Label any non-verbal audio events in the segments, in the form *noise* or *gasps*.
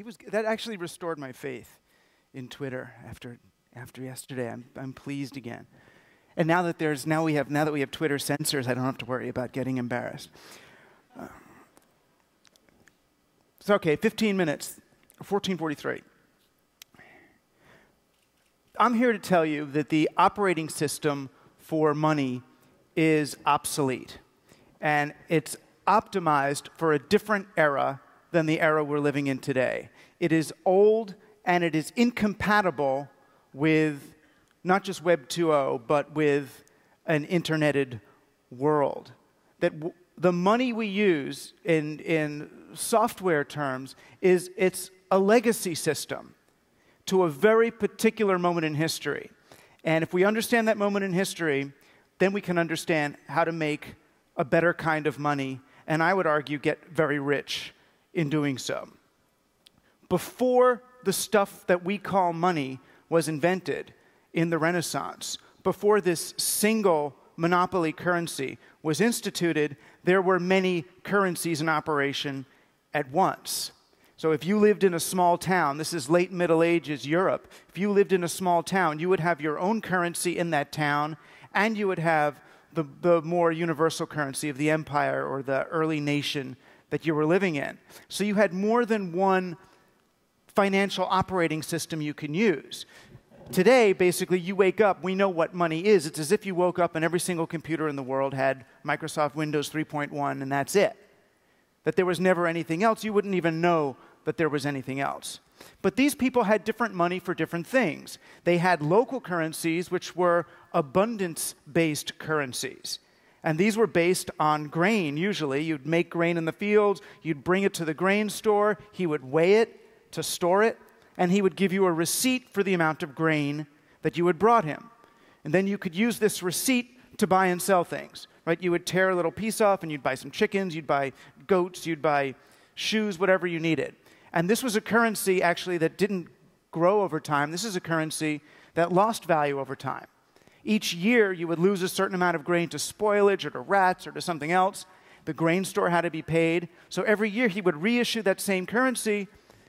he was, that actually restored my faith in Twitter after, after yesterday. I'm, I'm pleased again. And now that there's now we have now that we have Twitter censors, I don't have to worry about getting embarrassed. Uh, so okay, 15 minutes, 1443. I'm here to tell you that the operating system for money is obsolete, and it's optimized for a different era than the era we're living in today. It is old and it is incompatible with not just Web 2.0, but with an interneted world. That the money we use in, in software terms is it's a legacy system to a very particular moment in history. And if we understand that moment in history, then we can understand how to make a better kind of money, and I would argue get very rich in doing so. Before the stuff that we call money was invented in the Renaissance, before this single monopoly currency was instituted, there were many currencies in operation at once. So if you lived in a small town, this is late Middle Ages Europe, if you lived in a small town, you would have your own currency in that town, and you would have the, the more universal currency of the empire or the early nation that you were living in. So you had more than one financial operating system you can use. Today, basically, you wake up, we know what money is. It's as if you woke up and every single computer in the world had Microsoft Windows 3.1 and that's it. That there was never anything else. You wouldn't even know that there was anything else. But these people had different money for different things. They had local currencies, which were abundance based currencies. And these were based on grain, usually. You'd make grain in the fields, you'd bring it to the grain store, he would weigh it to store it, and he would give you a receipt for the amount of grain that you had brought him. And then you could use this receipt to buy and sell things, right? You would tear a little piece off and you'd buy some chickens, you'd buy goats, you'd buy shoes, whatever you needed. And this was a currency actually that didn't grow over time. This is a currency that lost value over time. Each year, you would lose a certain amount of grain to spoilage or to rats or to something else. The grain store had to be paid. So every year, he would reissue that same currency.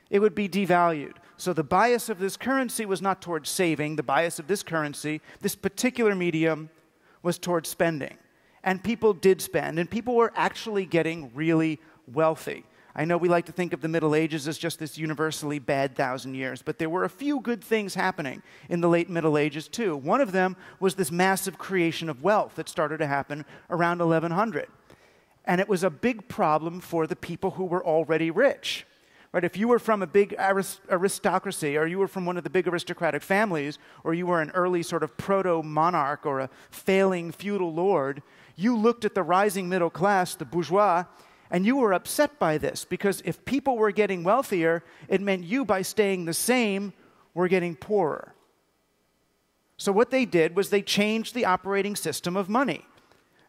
It would be devalued. So the bias of this currency was not towards saving. The bias of this currency, this particular medium, was towards spending. And people did spend, and people were actually getting really wealthy. I know we like to think of the Middle Ages as just this universally bad thousand years, but there were a few good things happening in the late Middle Ages too. One of them was this massive creation of wealth that started to happen around 1100. And it was a big problem for the people who were already rich. Right? If you were from a big aristocracy, or you were from one of the big aristocratic families, or you were an early sort of proto monarch or a failing feudal lord, you looked at the rising middle class, the bourgeois, and you were upset by this because if people were getting wealthier, it meant you, by staying the same, were getting poorer. So, what they did was they changed the operating system of money.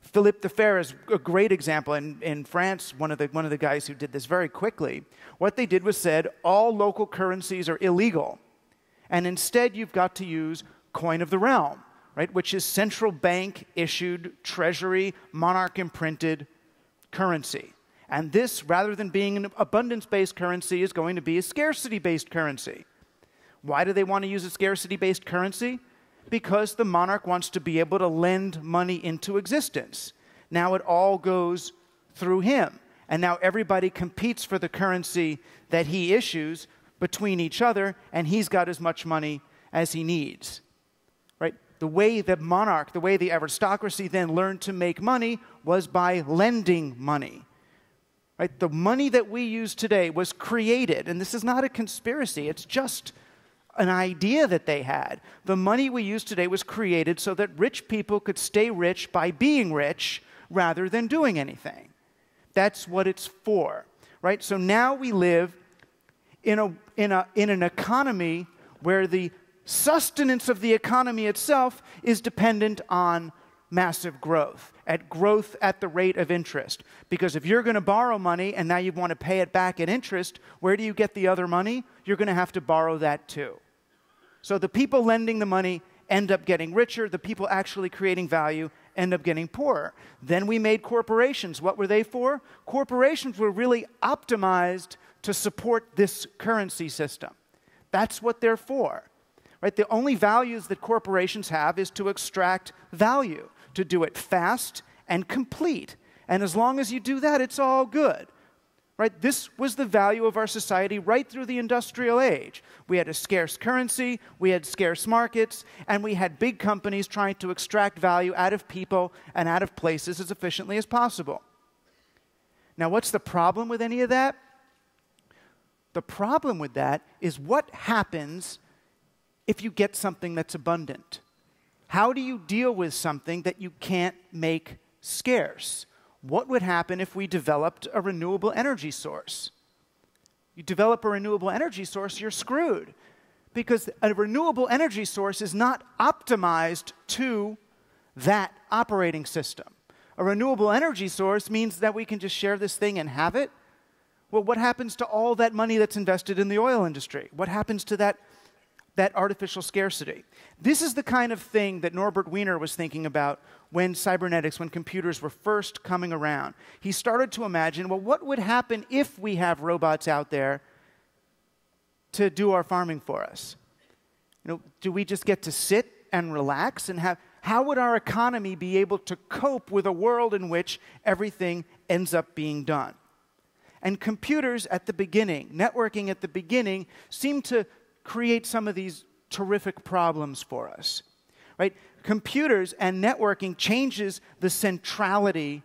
Philip the Fair is a great example. In, in France, one of, the, one of the guys who did this very quickly, what they did was said all local currencies are illegal. And instead, you've got to use coin of the realm, right, which is central bank issued, treasury, monarch imprinted currency. And this, rather than being an abundance based currency, is going to be a scarcity based currency. Why do they want to use a scarcity based currency? Because the monarch wants to be able to lend money into existence. Now it all goes through him. And now everybody competes for the currency that he issues between each other, and he's got as much money as he needs. Right? The way the monarch, the way the aristocracy then learned to make money was by lending money. Right? The money that we use today was created, and this is not a conspiracy, it's just an idea that they had. The money we use today was created so that rich people could stay rich by being rich rather than doing anything. That's what it's for. Right? So now we live in, a, in, a, in an economy where the sustenance of the economy itself is dependent on massive growth, at growth at the rate of interest. Because if you're going to borrow money and now you want to pay it back at interest, where do you get the other money? You're going to have to borrow that too. So the people lending the money end up getting richer, the people actually creating value end up getting poorer. Then we made corporations. What were they for? Corporations were really optimized to support this currency system. That's what they're for. Right? The only values that corporations have is to extract value, to do it fast and complete. And as long as you do that, it's all good. Right? This was the value of our society right through the industrial age. We had a scarce currency, we had scarce markets, and we had big companies trying to extract value out of people and out of places as efficiently as possible. Now, what's the problem with any of that? The problem with that is what happens if you get something that's abundant? How do you deal with something that you can't make scarce? What would happen if we developed a renewable energy source? You develop a renewable energy source, you're screwed. Because a renewable energy source is not optimized to that operating system. A renewable energy source means that we can just share this thing and have it. Well, what happens to all that money that's invested in the oil industry? What happens to that that artificial scarcity. This is the kind of thing that Norbert Wiener was thinking about when cybernetics, when computers were first coming around. He started to imagine well, what would happen if we have robots out there to do our farming for us? You know, do we just get to sit and relax and have how would our economy be able to cope with a world in which everything ends up being done? And computers at the beginning, networking at the beginning, seem to create some of these terrific problems for us. Right? Computers and networking changes the centrality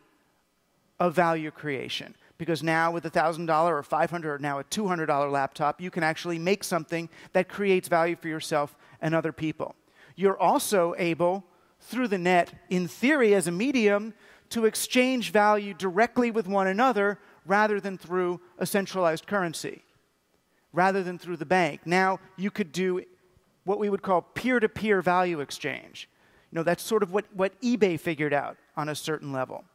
of value creation because now with a $1000 or 500 or now a $200 laptop you can actually make something that creates value for yourself and other people you're also able through the net in theory as a medium to exchange value directly with one another rather than through a centralized currency rather than through the bank. Now you could do what we would call peer to peer value exchange. You know, that's sort of what, what eBay figured out on a certain level.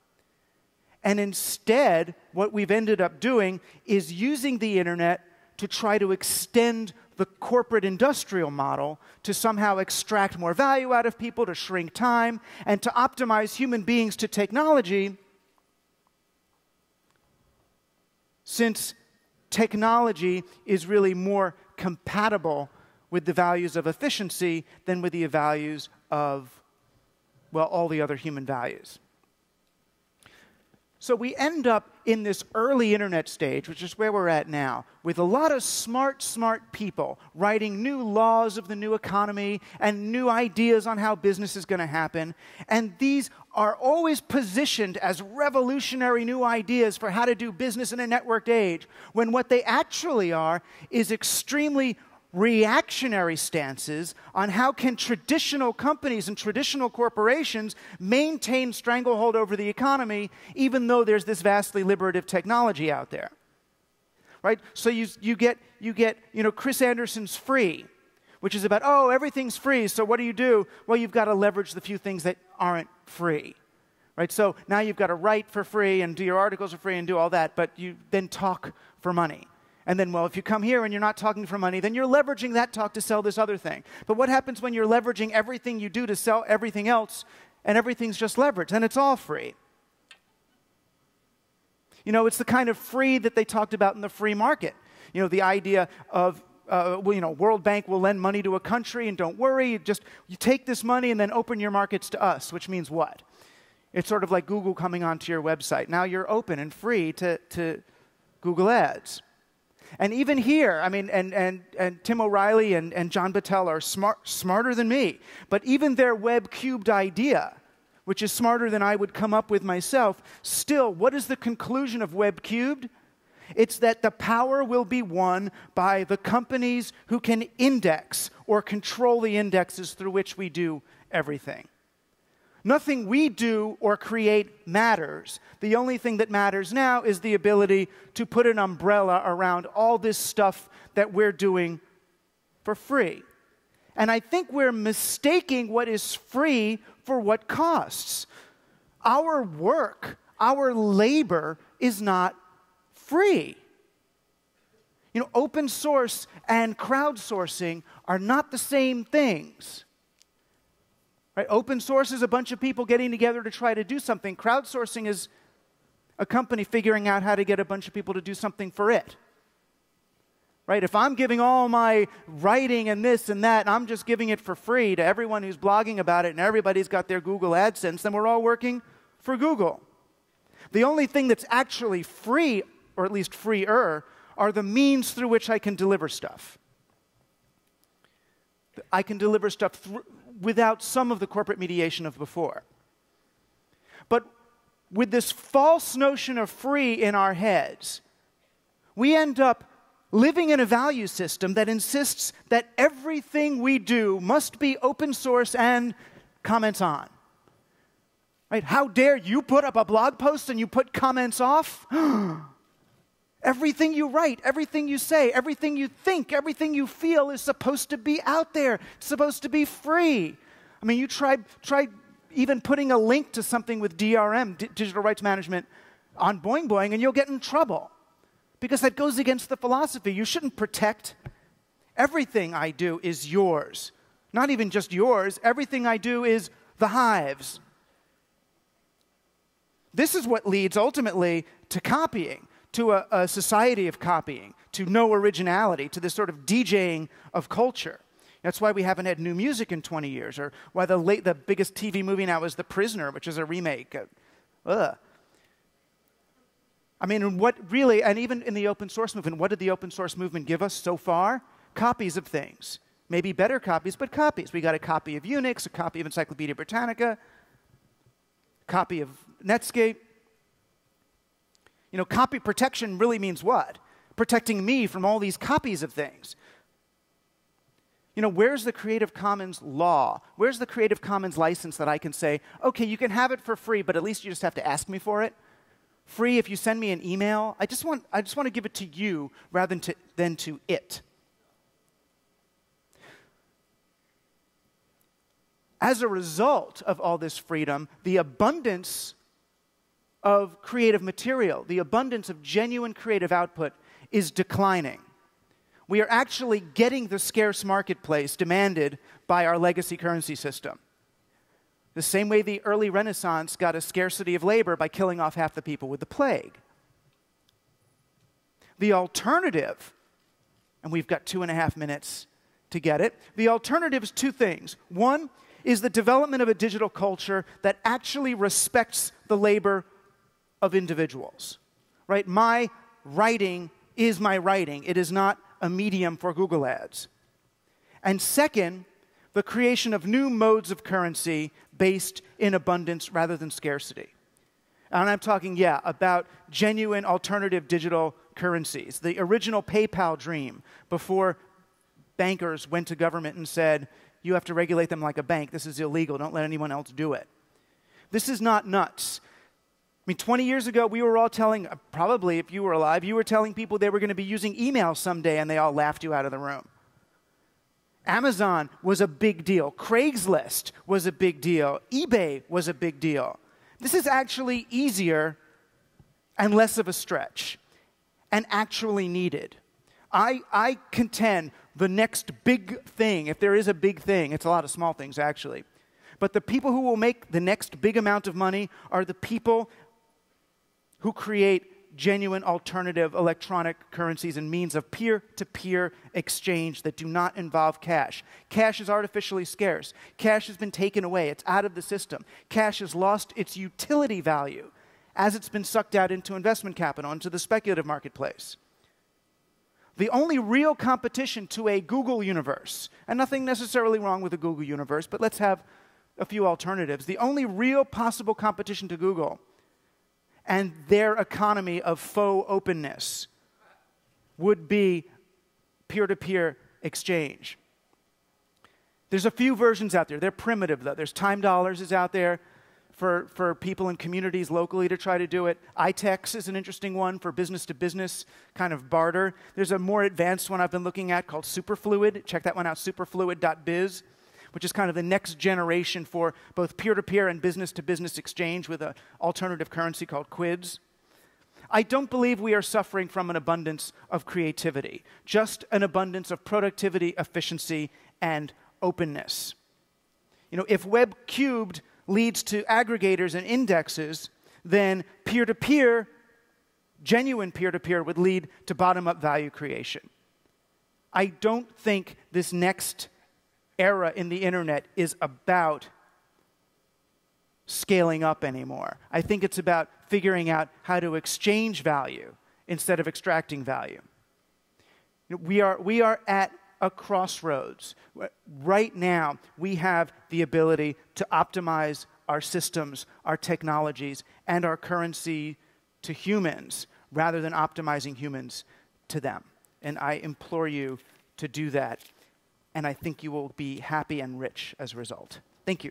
And instead, what we've ended up doing is using the internet to try to extend the corporate industrial model to somehow extract more value out of people, to shrink time, and to optimize human beings to technology. Since technology is really more compatible with the values of efficiency than with the values of, well, all the other human values. So we end up in this early internet stage, which is where we're at now, with a lot of smart, smart people writing new laws of the new economy and new ideas on how business is going to happen. And these are always positioned as revolutionary new ideas for how to do business in a networked age, when what they actually are is extremely reactionary stances on how can traditional companies and traditional corporations maintain stranglehold over the economy even though there's this vastly liberative technology out there right? So you, you get you get you know chris anderson's free which is about oh everything's free so what do you do? Well you've got to leverage the few things that aren't free right? So now you've got to write for free and do your articles for free and do all that but you then talk for money and then, well, if you come here and you're not talking for money, then you're leveraging that talk to sell this other thing. But what happens when you're leveraging everything you do to sell everything else and everything's just leverage? And it's all free. You know, it's the kind of free that they talked about in the free market. You know, the idea of uh, well, you know, World Bank will lend money to a country, and don't worry, just you take this money and then open your markets to us, which means what? It's sort of like Google coming onto your website. Now you're open and free to, to Google Ads. And even here, I mean, and, and, and Tim O'Reilly and, and John Battelle are smart, smarter than me, but even their web cubed idea, which is smarter than I would come up with myself, still, what is the conclusion of web cubed? It's that the power will be won by the companies who can index or control the indexes through which we do everything. Nothing we do or create matters. The only thing that matters now is the ability to put an umbrella around all this stuff that we're doing for free. And I think we're mistaking what is free for what costs. Our work, our labor is not free. You know, open source and crowdsourcing are not the same things. Right? Open source is a bunch of people getting together to try to do something. Crowdsourcing is a company figuring out how to get a bunch of people to do something for it. Right? If I'm giving all my writing and this and that, and I'm just giving it for free to everyone who's blogging about it, and everybody's got their Google AdSense, then we're all working for Google. The only thing that's actually free, or at least freer, are the means through which I can deliver stuff. I can deliver stuff th- without some of the corporate mediation of before. But with this false notion of free in our heads, we end up living in a value system that insists that everything we do must be open source and comments on. Right? How dare you put up a blog post and you put comments off? *gasps* *gasps* *gasps* everything you write, everything you say, everything you think, everything you feel is supposed to be out there. It's supposed to be free. I mean, you try, try even putting a link to something with DRM, D- digital rights management, on Boing Boing, and you'll get in trouble because that goes against the philosophy. You shouldn't protect. Everything I do is yours. Not even just yours, everything I do is the hive's. This is what leads ultimately to copying, to a, a, society of copying, to no originality, to this sort of DJing of culture. That's why we haven't had new music in 20 years, or why the, late, the biggest TV movie now is The Prisoner, which is a remake. Ugh. I mean, what really, and even in the open source movement, what did the open source movement give us so far? Copies of things. Maybe better copies, but copies. We got a copy of Unix, a copy of Encyclopedia Britannica, copy of Netscape. You know, copy protection really means what? Protecting me from all these copies of things. You know, where's the Creative Commons law? Where's the Creative Commons license that I can say, okay, you can have it for free, but at least you just have to ask me for it? Free if you send me an email. I just want, I just want to give it to you rather than to, than to it. As a result of all this freedom, the abundance of creative material, the abundance of genuine creative output is declining. We are actually getting the scarce marketplace demanded by our legacy currency system. The same way the early Renaissance got a scarcity of labor by killing off half the people with the plague. The alternative, and we've got two and a half minutes to get it, the alternative is two things. One is the development of a digital culture that actually respects the labor of individuals, right? My writing is my writing, it is not a medium for Google Ads. And second, the creation of new modes of currency based in abundance rather than scarcity. And I'm talking, yeah, about genuine alternative digital currencies. The original PayPal dream before bankers went to government and said, you have to regulate them like a bank. This is illegal. Don't let anyone else do it. This is not nuts. I mean, 20 years ago, we were all telling, uh, probably if you were alive, you were telling people they were going to be using email someday, and they all laughed you out of the room. Amazon was a big deal. Craigslist was a big deal. eBay was a big deal. This is actually easier and less of a stretch and actually needed. I, I contend the next big thing, if there is a big thing, it's a lot of small things actually, but the people who will make the next big amount of money are the people who create genuine alternative electronic currencies and means of peer to peer exchange that do not involve cash. Cash is artificially scarce. Cash has been taken away, it's out of the system. Cash has lost its utility value as it's been sucked out into investment capital, into the speculative marketplace. The only real competition to a Google universe, and nothing necessarily wrong with a Google universe, but let's have a few alternatives. The only real possible competition to Google and their economy of faux openness would be peer to peer exchange. There's a few versions out there. They're primitive, though. There's Time Dollars is out there for, for people in communities locally to try to do it. ITEX is an interesting one for business to business kind of barter. There's a more advanced one I've been looking at called Superfluid. Check that one out, superfluid.biz which is kind of the next generation for both peer to peer and business to business exchange with an alternative currency called Quids. I don't believe we are suffering from an abundance of creativity, just an abundance of productivity, efficiency, and openness. You know, if web cubed leads to aggregators and indexes, then peer to peer, genuine peer to peer, would lead to bottom up value creation. I don't think this next era in the internet is about scaling up anymore. I think it's about figuring out how to exchange value instead of extracting value. We are, we are at a crossroads. Right now, we have the ability to optimize our systems, our technologies, and our currency to humans rather than optimizing humans to them. And I implore you to do that. And I think you will be happy and rich as a result. Thank you.